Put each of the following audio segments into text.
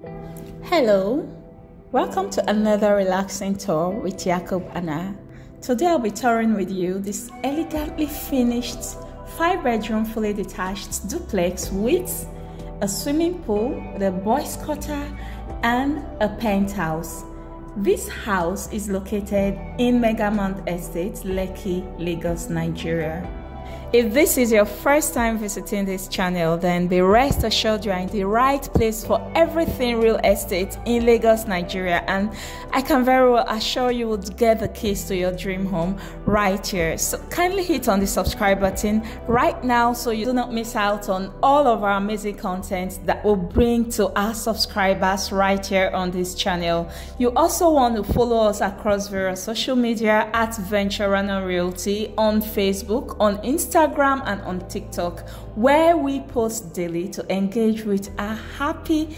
Hello, welcome to another relaxing tour with Jacob Anna. Today I'll be touring with you this elegantly finished five bedroom fully detached duplex with a swimming pool, the boys quarter and a penthouse. This house is located in Megamound Estate, Lekki, Lagos, Nigeria. If this is your first time visiting this channel, then be rest assured you are in the right place for everything real estate in Lagos, Nigeria. And I can very well assure you would get the keys to your dream home right here. So kindly hit on the subscribe button right now so you do not miss out on all of our amazing content that will bring to our subscribers right here on this channel. You also want to follow us across various social media at Venturanna Realty on Facebook, on Instagram Instagram and on TikTok, where we post daily to engage with our happy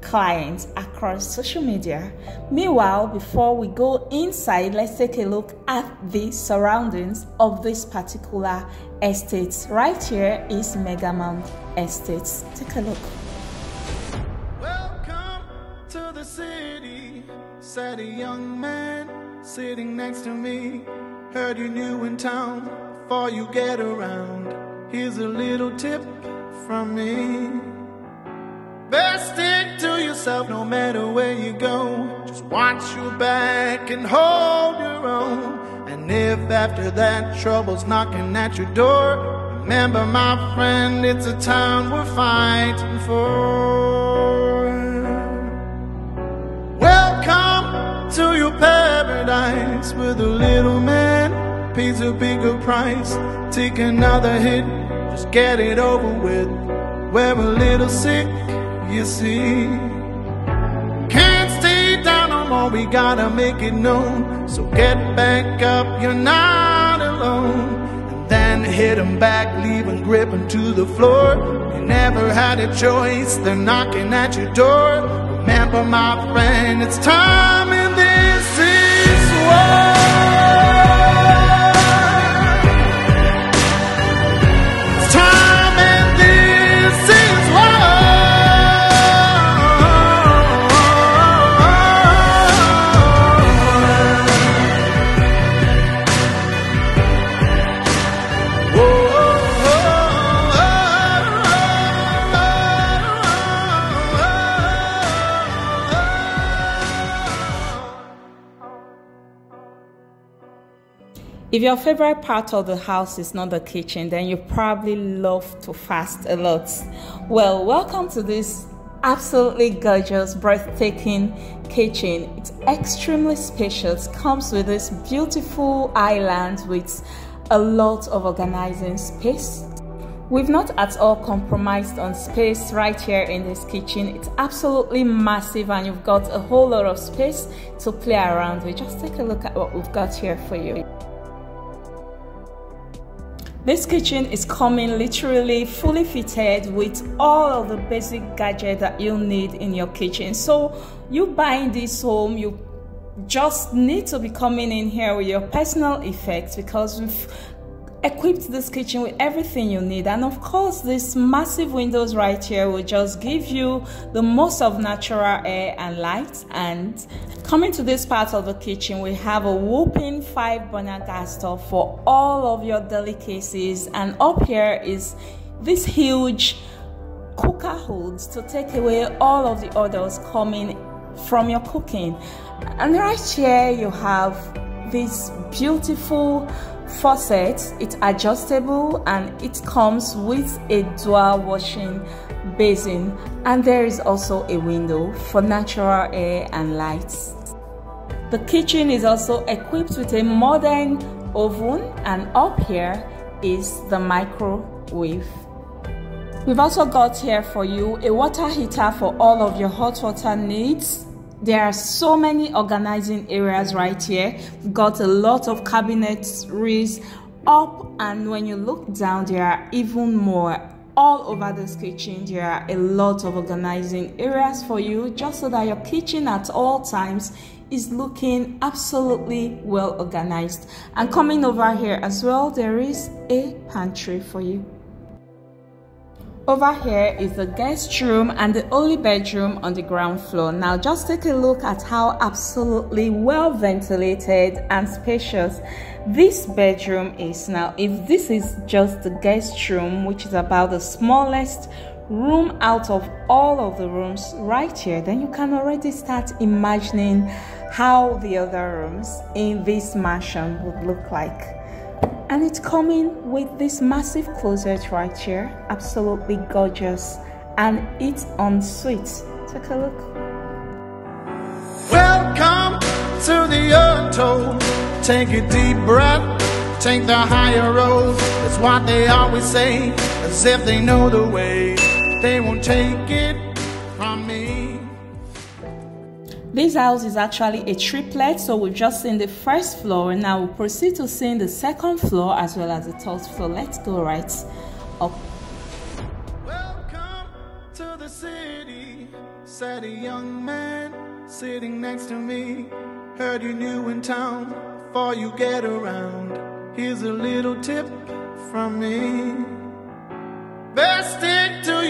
clients across social media. Meanwhile, before we go inside, let's take a look at the surroundings of this particular estate. Right here is Megamound Estates. Take a look. Welcome to the city, said a young man sitting next to me. Heard you new in town before you get around. Here's a little tip from me. Best stick to yourself no matter where you go. Just watch your back and hold your own. And if after that trouble's knocking at your door, remember, my friend, it's a town we're fighting for. Welcome to your paradise with a little man pays a bigger price. Take another hit, just get it over with. We're a little sick, you see. Can't stay down no more, we gotta make it known. So get back up, you're not alone. And then hit them back, leaving them gripping to the floor. You never had a choice, they're knocking at your door. Remember, my friend, it's time and this is war. If your favorite part of the house is not the kitchen, then you probably love to fast a lot. Well, welcome to this absolutely gorgeous, breathtaking kitchen. It's extremely spacious, comes with this beautiful island with a lot of organizing space. We've not at all compromised on space right here in this kitchen. It's absolutely massive and you've got a whole lot of space to play around with. Just take a look at what we've got here for you. This kitchen is coming literally fully fitted with all of the basic gadgets that you need in your kitchen. So you buying this home, you just need to be coming in here with your personal effects because we've equipped this kitchen with everything you need and of course these massive windows right here will just give you the most of natural air and light and coming to this part of the kitchen we have a whooping five burner gas stove for all of your delicacies. And up here is this huge cooker hoods to take away all of the odors coming from your cooking. And right here you have this beautiful faucet. It's adjustable and it comes with a dual washing basin. And there is also a window for natural air and lights the kitchen is also equipped with a modern oven and up here is the microwave. We've also got here for you a water heater for all of your hot water needs. There are so many organizing areas right here. We've got a lot of cabinets cabinetries up and when you look down there are even more. All over this kitchen there are a lot of organizing areas for you just so that your kitchen at all times is looking absolutely well organized and coming over here as well there is a pantry for you Over here is the guest room and the only bedroom on the ground floor. Now just take a look at how absolutely well ventilated and spacious this bedroom is. Now if this is just the guest room which is about the smallest room out of all of the rooms right here then you can already start imagining how the other rooms in this mansion would look like. And it's coming with this massive closet right here absolutely gorgeous. And it's en suite take a look. Welcome to the untold take a deep breath. Take the higher road. That's what they always say. As if they know the way. They won't take it from me. This house is actually a triplex, so we've just seen the first floor. And now we'll proceed to seeing the second floor as well as the third floor. Let's go right up. Welcome to the city, said a young man sitting next to me. Heard you new in town, before you get around. Here's a little tip from me. Best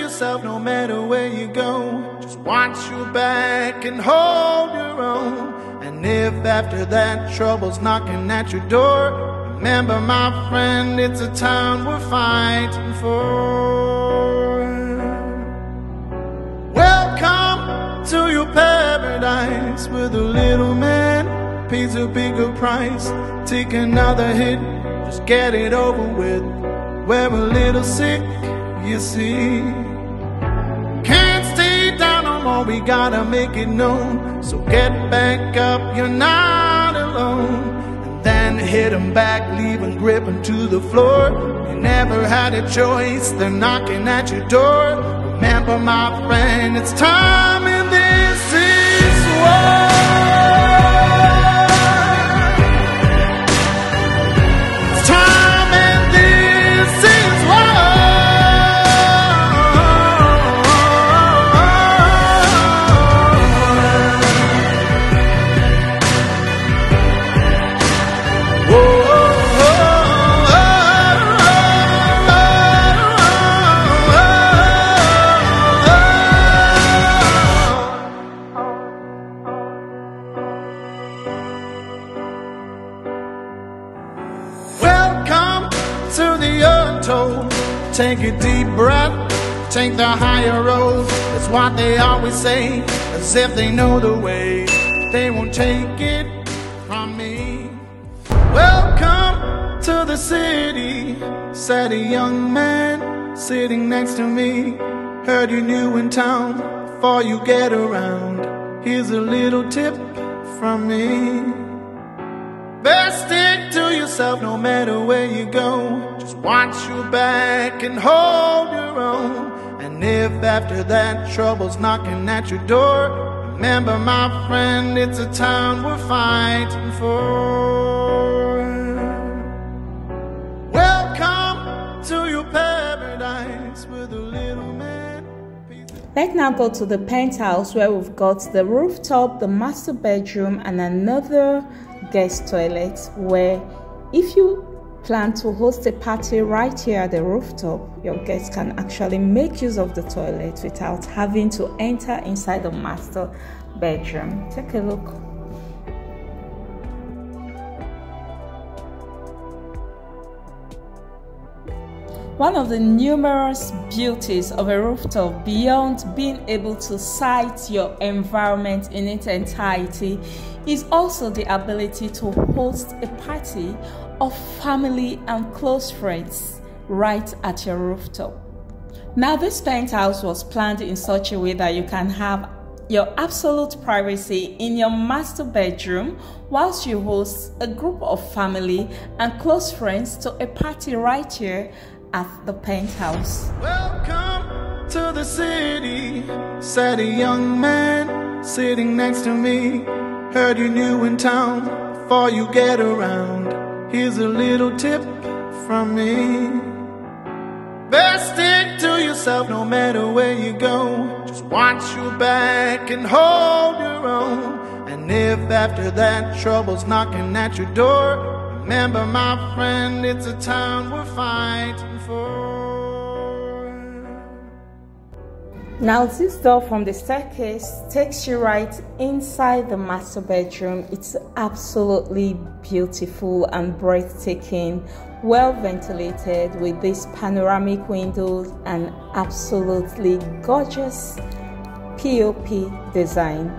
yourself no matter where you go. Just watch your back and hold your own. And if after that trouble's knocking at your door, remember, my friend, it's a town we're fighting for. Welcome to your paradise with a little man pays a bigger price. Take another hit, just get it over with. We're a little sick you see. We gotta make it known. So get back up, you're not alone. And then hit them back, leave them gripping to the floor. You never had a choice, they're knocking at your door. Remember, my friend, it's time and this is war. Take a deep breath, take the higher road. That's what they always say, as if they know the way. They won't take it from me. Welcome to the city, said a young man sitting next to me. Heard you new in town, before you get around. Here's a little tip from me. Best stick to yourself no matter where you go. Watch your back and hold your own. And if after that trouble's knocking at your door, remember, my friend, it's a town we're fighting for. Welcome to your paradise with a little man. Let's now go to the penthouse where we've got the rooftop, the master bedroom, and another guest toilet where if you plan to host a party right here at the rooftop, your guests can actually make use of the toilet without having to enter inside the master bedroom. Take a look. One of the numerous beauties of a rooftop beyond being able to sight your environment in its entirety is also the ability to host a party of family and close friends right at your rooftop. Now, this penthouse was planned in such a way that you can have your absolute privacy in your master bedroom whilst you host a group of family and close friends to a party right here at the penthouse. Welcome to the city, said a young man sitting next to me. Heard you new in town, before you get around. Here's a little tip from me. Best stick to yourself no matter where you go. Just watch your back and hold your own. And if after that trouble's knocking at your door, Remember, my friend, it's a town we're fighting for. Now this door from the staircase takes you right inside the master bedroom. It's absolutely beautiful and breathtaking, well ventilated with these panoramic windows and absolutely gorgeous POP design.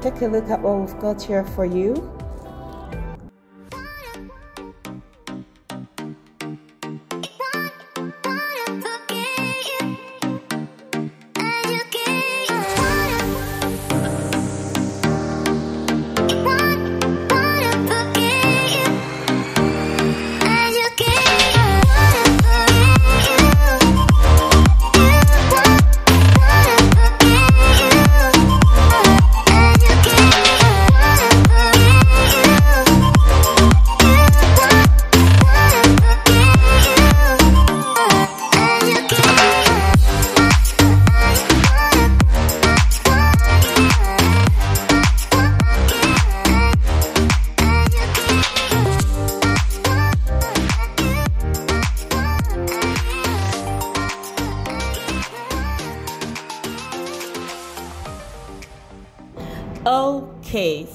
Take a look at what we've got here for you.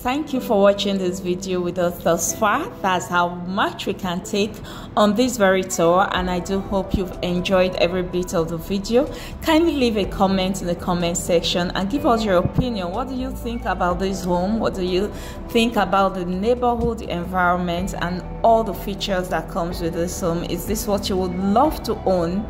Thank you for watching this video with us thus far. That's how much we can take on this very tour and i do hope you've enjoyed every bit of the video. Kindly leave a comment in the comment section and give us your opinion. What do you think about this home? What do you think about the neighborhood environment and all the features that comes with this home? Is this what you would love to own?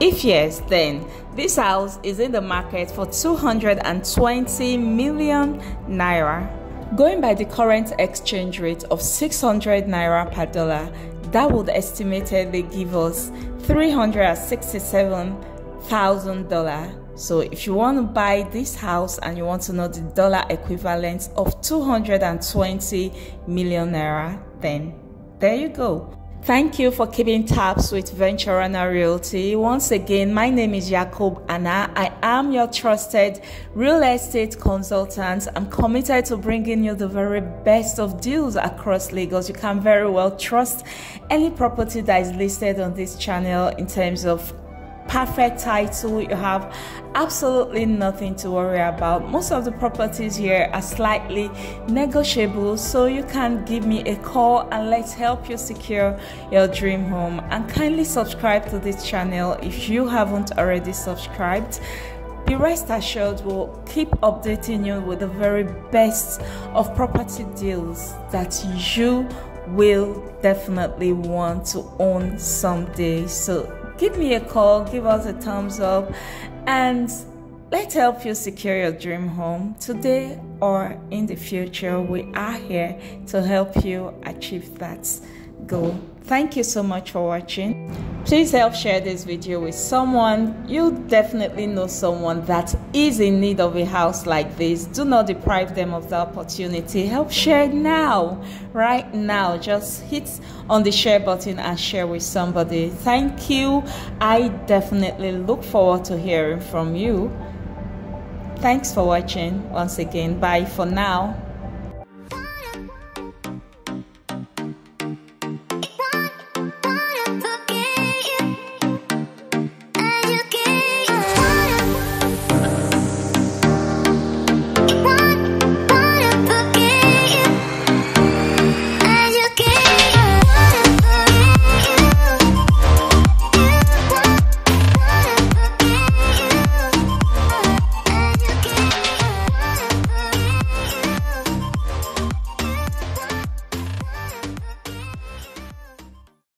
If yes, then this house is in the market for 220 million naira. Going by the current exchange rate of 600 naira per dollar, that would estimatedly give us $367,000. So if you want to buy this house and you want to know the dollar equivalent of 220 million naira, then there you go. Thank you for keeping tabs with Venturanna Realty. Once again, my name is Jacob Anna. I am your trusted real estate consultant. I'm committed to bringing you the very best of deals across Lagos. You can very well trust any property that is listed on this channel in terms of perfect title you have absolutely nothing to worry about. Most of the properties here are slightly negotiable so you can give me a call and let's help you secure your dream home. And kindly subscribe to this channel if you haven't already subscribed. Be rest assured we'll keep updating you with the very best of property deals that you will definitely want to own someday. So give me a call, give us a thumbs up, and let's help you secure your dream home today or in the future. We are here to help you achieve that goal. Thank you so much for watching. Please help share this video with someone. You definitely know someone that is in need of a house like this. Do not deprive them of the opportunity. Help share now, right now. Just hit on the share button and share with somebody. Thank you. I definitely look forward to hearing from you. Thanks for watching once again. Bye for now.